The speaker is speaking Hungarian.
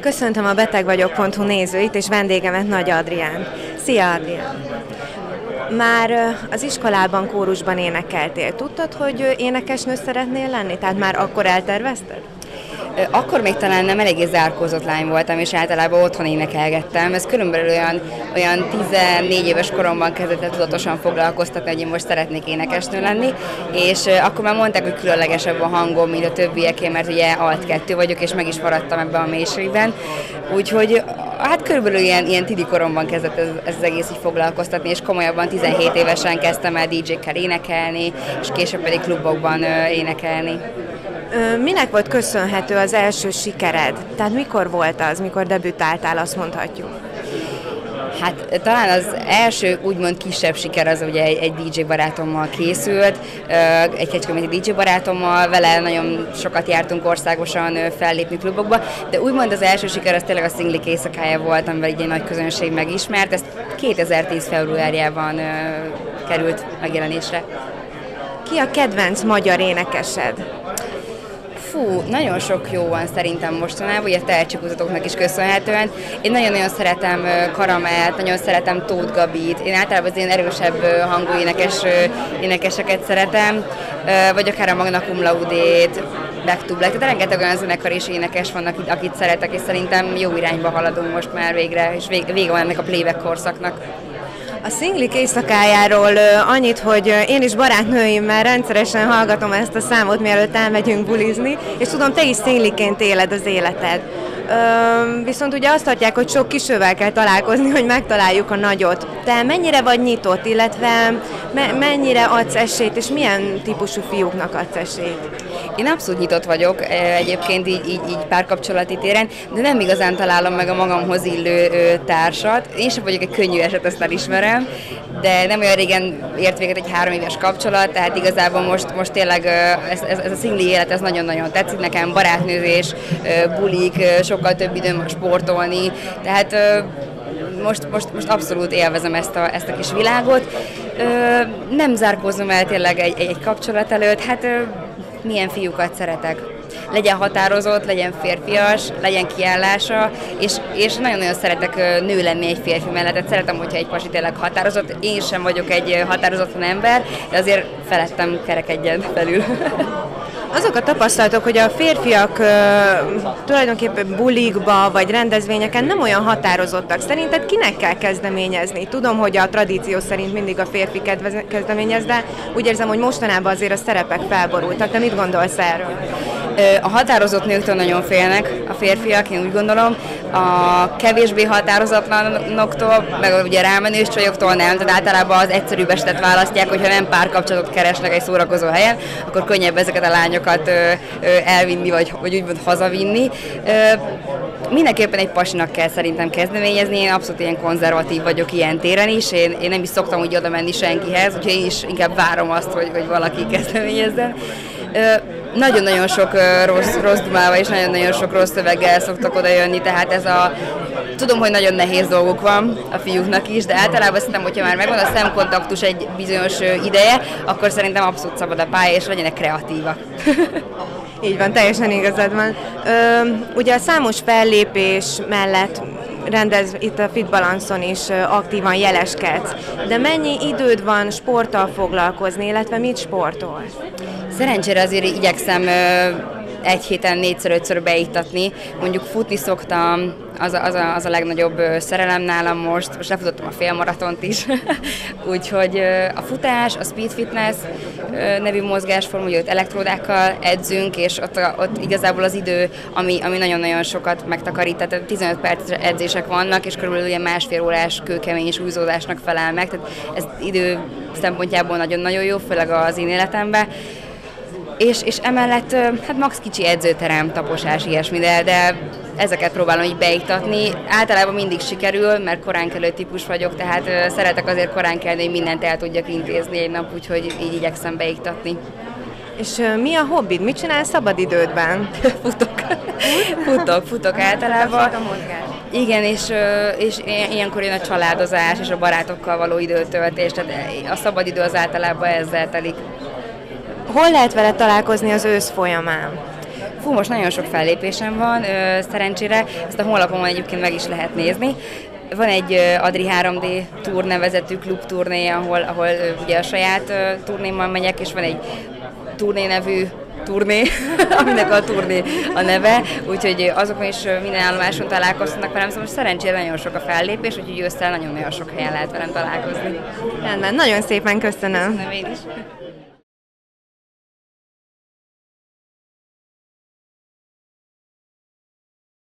Köszöntöm a Beteg vagyok.hu nézőit és vendégemet Nagy Adrián. Szia Adrián! Már az iskolában kórusban énekeltél. Tudtad, hogy énekesnő szeretnél lenni? Tehát már akkor eltervezted? Akkor még talán nem eléggé zárkózott lány voltam, és általában otthon énekelgettem. Ez körülbelül olyan, olyan 14 éves koromban kezdett tudatosan foglalkoztatni, hogy én most szeretnék énekesnő lenni, és akkor már mondták, hogy különlegesebb a hangom, mint a többieké, mert ugye alt kettő vagyok, és meg is maradtam ebben a mélységben. Úgyhogy hát körülbelül ilyen, ilyen tidi koromban kezdett ez, ez az egész így foglalkoztatni, és komolyabban 17 évesen kezdtem el DJ-kkel énekelni, és később pedig klubokban énekelni. Minek volt köszönhető az első sikered? Tehát mikor volt az, mikor debütáltál, azt mondhatjuk? Hát talán az első úgymond kisebb siker az ugye egy, egy DJ barátommal készült, egy kecskeméti DJ barátommal, vele nagyon sokat jártunk országosan fellépni klubokba, de úgymond az első siker az tényleg a szinglik éjszakája volt, amivel egy nagy közönség megismert, ez 2010 februárjában került megjelenésre. Ki a kedvenc magyar énekesed? Fú, nagyon sok jó van szerintem mostanában, ugye tehetségkutatóknak is köszönhetően. Én nagyon-nagyon szeretem Karamelt, nagyon szeretem Tóth Gabit, én általában az én erősebb hangú énekes, énekeseket szeretem, vagy akár a Magna Cum Laudét, Back to Black, de rengeteg olyan zenekar és énekes van, akit, akit szeretek, és szerintem jó irányba haladunk most már végre, és vége, vége van ennek a playback korszaknak. A szinglik éjszakájáról annyit, hogy én is barátnőimmel rendszeresen hallgatom ezt a számot, mielőtt elmegyünk bulizni, és tudom, te is szingliként éled az életed. Viszont ugye azt tartják, hogy sok kisővel kell találkozni, hogy megtaláljuk a nagyot. Te mennyire vagy nyitott, illetve me- mennyire adsz esélyt, és milyen típusú fiúknak adsz esélyt? Én abszolút nyitott vagyok egyébként így, így, így párkapcsolati téren, de nem igazán találom meg a magamhoz illő társat. Én sem vagyok egy könnyű eset, ezt elismerem, de nem olyan régen ért véget egy három éves kapcsolat, tehát igazából most, most tényleg ez, ez, ez a szingli élet ez nagyon-nagyon tetszik nekem, barátnőzés, bulik, sokkal több időm sportolni, tehát most, most, most abszolút élvezem ezt a, ezt a kis világot. Nem zárkózom el tényleg egy, egy kapcsolat előtt, hát milyen fiúkat szeretek. Legyen határozott, legyen férfias, legyen kiállása, és, és nagyon-nagyon szeretek nő lenni egy férfi mellett. Tehát szeretem, hogyha egy pasi tényleg határozott. Én sem vagyok egy határozatlan ember, de azért felettem kerekedjen belül. Azok a tapasztalatok, hogy a férfiak uh, tulajdonképpen bulikba vagy rendezvényeken nem olyan határozottak. Szerinted kinek kell kezdeményezni? Tudom, hogy a tradíció szerint mindig a férfi kezdeményez, de úgy érzem, hogy mostanában azért a szerepek felborultak. Te mit gondolsz erről? A határozott nőktől nagyon félnek a férfiak, én úgy gondolom. A kevésbé határozatlanoktól, meg ugye rámenős csajoktól nem, tehát általában az egyszerűbb esetet választják, hogyha nem párkapcsolatot keresnek egy szórakozó helyen, akkor könnyebb ezeket a lányokat elvinni, vagy, vagy úgymond hazavinni. Mindenképpen egy pasinak kell szerintem kezdeményezni, én abszolút ilyen konzervatív vagyok ilyen téren is, én, én nem is szoktam úgy oda menni senkihez, úgyhogy én is inkább várom azt, hogy, hogy valaki kezdeményezzen nagyon-nagyon sok rossz, rossz dumával és nagyon-nagyon sok rossz szöveggel szoktak oda jönni, tehát ez a Tudom, hogy nagyon nehéz dolgok van a fiúknak is, de általában szerintem, hogyha már megvan a szemkontaktus egy bizonyos ideje, akkor szerintem abszolút szabad a pálya, és legyenek kreatívak. Így van, teljesen igazad van. Ö, ugye a számos fellépés mellett rendez itt a Fit Balanszon is aktívan jeleskedsz. De mennyi időd van sporttal foglalkozni, illetve mit sportol? Szerencsére azért igyekszem egy héten négyszer-ötször beiktatni. Mondjuk futni szoktam, az a, az, a, az a legnagyobb szerelem nálam most. Most lefutottam a félmaratont is. Úgyhogy a futás, a speed fitness nevű mozgásform, ugye ott elektródákkal edzünk, és ott, ott igazából az idő, ami, ami nagyon-nagyon sokat megtakarít, tehát 15 perc edzések vannak, és körülbelül ilyen másfél órás kőkemény és újzódásnak felel meg, tehát ez idő szempontjából nagyon-nagyon jó, főleg az én életemben és, és emellett hát max kicsi edzőterem, taposás, ilyesmi, de, de ezeket próbálom így beiktatni. Általában mindig sikerül, mert korán kelő típus vagyok, tehát szeretek azért korán kelni, hogy mindent el tudjak intézni egy nap, úgyhogy így igyekszem beiktatni. És mi a hobbid? Mit csinálsz szabadidődben? futok. futok, futok általában. Igen, és, és ilyenkor jön a családozás és a barátokkal való időtöltés, tehát a szabadidő az általában ezzel telik. Hol lehet vele találkozni az ősz folyamán? Fú, most nagyon sok fellépésem van, szerencsére ezt a honlapomon egyébként meg is lehet nézni. Van egy Adri 3D Tour nevezetű klub turné, ahol, ahol ugye a saját turnémmal megyek, és van egy turné nevű turné, aminek a turné a neve, úgyhogy azokon is minden állomáson találkozhatnak velem, szóval szerencsére nagyon sok a fellépés, úgyhogy ősszel nagyon-nagyon sok helyen lehet velem találkozni. Rendben, nagyon szépen köszönöm. Köszönöm én is.